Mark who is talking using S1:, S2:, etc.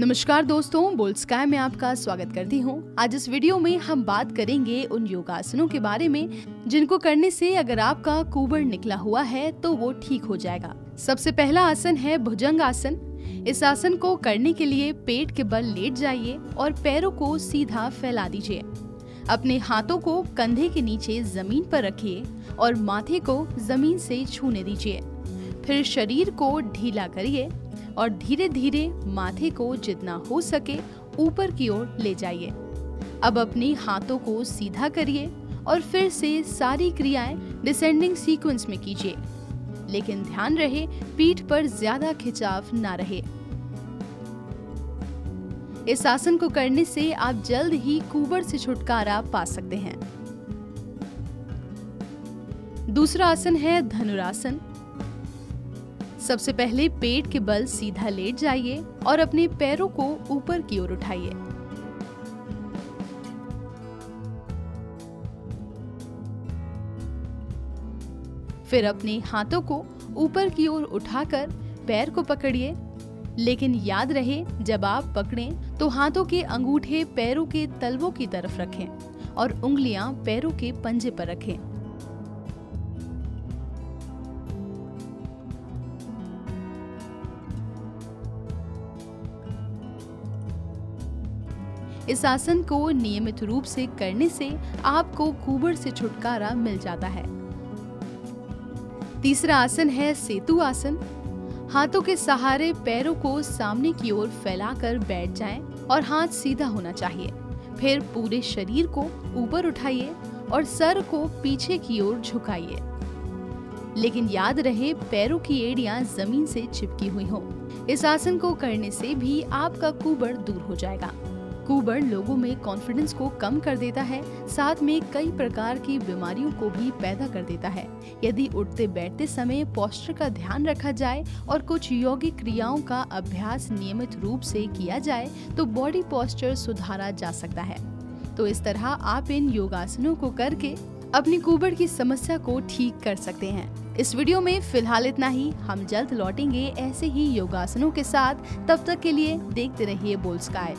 S1: नमस्कार दोस्तों, बोल स्काई में आपका स्वागत करती हूँ। आज इस वीडियो में हम बात करेंगे उन योगासनों के बारे में, जिनको करने से अगर आपका कुबड़ निकला हुआ है तो वो ठीक हो जाएगा। सबसे पहला आसन है भुजंग आसन। इस आसन को करने के लिए पेट के बल लेट जाइए और पैरों को सीधा फैला दीजिए। अपने हाथों को कंधे के नीचे ज़मीन पर रखिए और माथे को ज़मीन से छूने दीजिए। फिर शरीर को ढीला करिए और धीरे धीरे माथे को जितना हो सके ऊपर की ओर ले जाइए। अब अपने हाथों को सीधा करिए और फिर से सारी क्रियाएँ डिसेंडिंग सीक्वेंस में कीजिए। लेकिन ध्यान रहे, पीठ पर ज़्यादा खिंचाव ना रहे। इस आसन को करने से आप जल्द ही कुबड़ से छुटकारा पा सकते हैं। दूसरा आसन है धनुरासन। सबसे पहले पेट के बल सीधा लेट जाइए और अपने पैरों को ऊपर की ओर उठाइए। फिर अपने हाथों को ऊपर की ओर उठाकर पैर को पकड़िए। लेकिन याद रहे, जब आप पकड़ें तो हाथों के अंगूठे पैरों के तलवों की तरफ़ रखें और उंगलियाँ पैरों के पंजे पर रखें। इस आसन को नियमित रूप से करने से आपको कुबड़ से छुटकारा मिल जाता है। तीसरा आसन है सेतु आसन। हाथों के सहारे पैरों को सामने की ओर फैलाकर बैठ जाएँ और हाथ सीधा होना चाहिए। फिर पूरे शरीर को ऊपर उठाइए और सर को पीछे की ओर झुकाइए। लेकिन याद रहे, पैरों की एड़ियाँ ज़मीन से चिपकी हुई हो। इस आसन को करने से भी आपका कुबड़ दूर हो जाएगा। कुबड़ लोगों में कॉन्फिडेंस को कम कर देता है, साथ में कई प्रकार की बीमारियों को भी पैदा कर देता है। यदि उठते बैठते समय पोस्टर का ध्यान रखा जाए और कुछ यौगिक क्रियाओं का अभ्यास नियमित रूप से किया जाए तो बॉडी पोस्टर सुधारा जा सकता है। तो इस तरह आप इन योगासनों को करके अपनी कुबड़ की समस्या को ठीक कर सकते हैं। इस वीडियो में फ़िलहाल इतना ही। हम जल्द लौटेंगे ऐसे ही योगासनों के साथ। तब तक के लिए देखते रहिए बोल स्काई